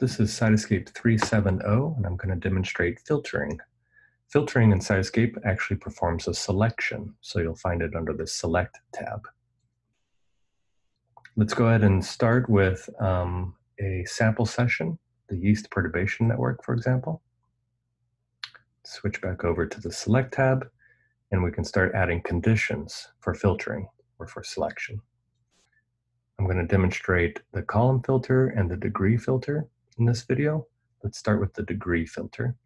This is Cytoscape 370, and I'm going to demonstrate filtering. Filtering in Cytoscape actually performs a selection, so you'll find it under the Select tab. Let's go ahead and start with um, a sample session, the yeast perturbation network, for example. Switch back over to the Select tab, and we can start adding conditions for filtering or for selection. I'm going to demonstrate the column filter and the degree filter in this video. Let's start with the degree filter.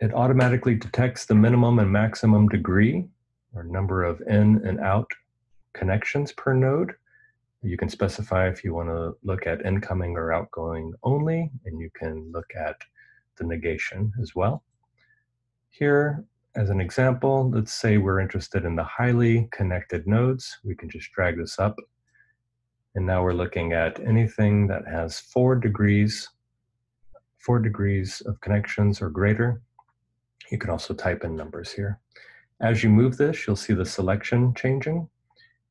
It automatically detects the minimum and maximum degree or number of in and out connections per node. You can specify if you want to look at incoming or outgoing only, and you can look at the negation as well. Here, as an example, let's say we're interested in the highly connected nodes. We can just drag this up. And now we're looking at anything that has four degrees, four degrees of connections or greater. You can also type in numbers here. As you move this, you'll see the selection changing,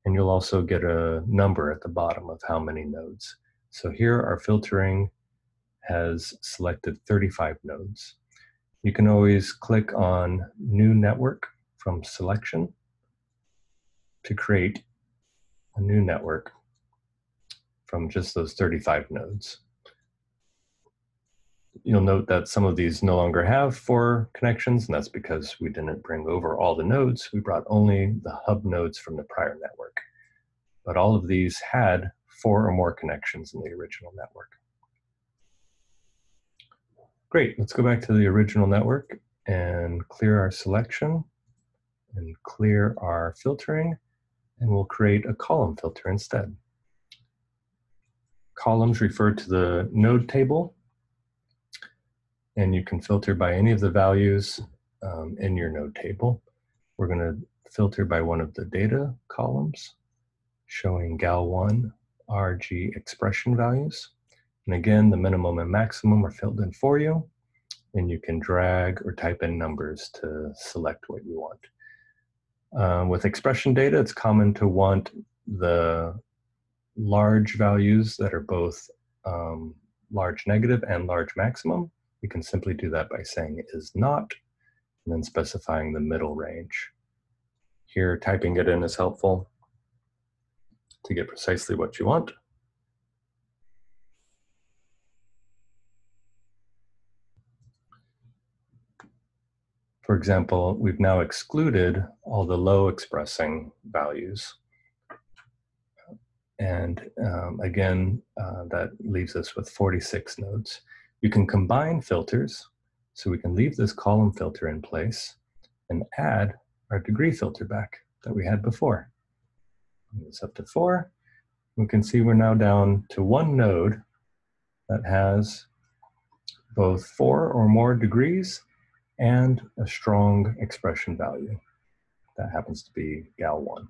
and you'll also get a number at the bottom of how many nodes. So here our filtering has selected 35 nodes. You can always click on New Network from Selection to create a new network from just those 35 nodes. You'll note that some of these no longer have four connections, and that's because we didn't bring over all the nodes. We brought only the hub nodes from the prior network. But all of these had four or more connections in the original network. Great, let's go back to the original network and clear our selection and clear our filtering, and we'll create a column filter instead. Columns refer to the node table, and you can filter by any of the values um, in your node table. We're going to filter by one of the data columns, showing GAL1 RG expression values. And again, the minimum and maximum are filled in for you. And you can drag or type in numbers to select what you want. Um, with expression data, it's common to want the large values that are both um, large negative and large maximum. You can simply do that by saying is not, and then specifying the middle range. Here, typing it in is helpful to get precisely what you want. For example, we've now excluded all the low expressing values. And um, again, uh, that leaves us with 46 nodes. You can combine filters, so we can leave this column filter in place and add our degree filter back that we had before. It's up to four. We can see we're now down to one node that has both four or more degrees and a strong expression value. That happens to be GAL1.